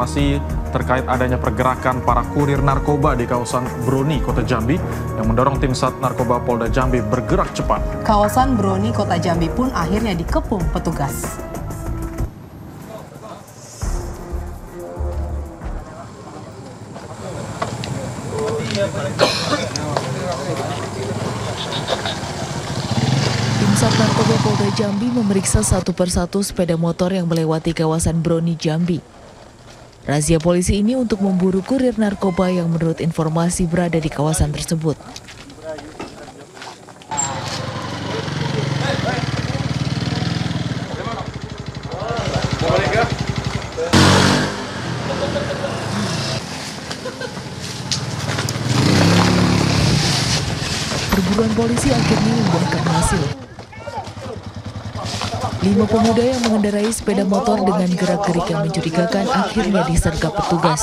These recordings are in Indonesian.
Masih terkait adanya pergerakan para kurir narkoba di kawasan Broni, Kota Jambi yang mendorong tim Sat Narkoba Polda Jambi bergerak cepat. Kawasan Broni, Kota Jambi pun akhirnya dikepung petugas. Tim Sat Narkoba Polda Jambi memeriksa satu persatu sepeda motor yang melewati kawasan Broni Jambi. Razia polisi ini untuk memburu kurir narkoba yang menurut informasi berada di kawasan tersebut. Perburuan polisi akhirnya membuahkan hasil. Lima pemuda yang mengendarai sepeda motor dengan gerak-gerik yang mencurigakan akhirnya disergap petugas.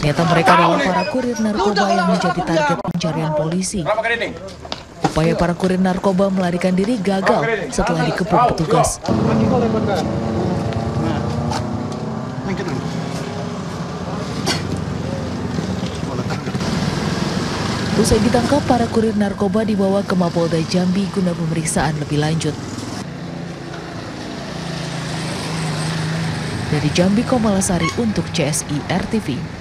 Ternyata mereka adalah para kurir narkoba yang menjadi target pencarian polisi. Upaya para kurir narkoba melarikan diri gagal setelah dikepung petugas. Usai ditangkap, para kurir narkoba dibawa ke Mapolda Jambi guna pemeriksaan lebih lanjut. Dari Jambi Komalasari untuk CSI RTV.